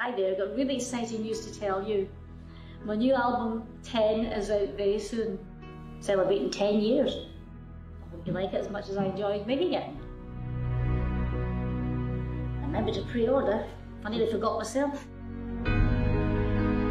Hi there, I've got really exciting news to tell you. My new album 10 is out very soon, celebrating 10 years. I hope you like it as much as I enjoyed making it. Remember to pre-order, I nearly forgot myself.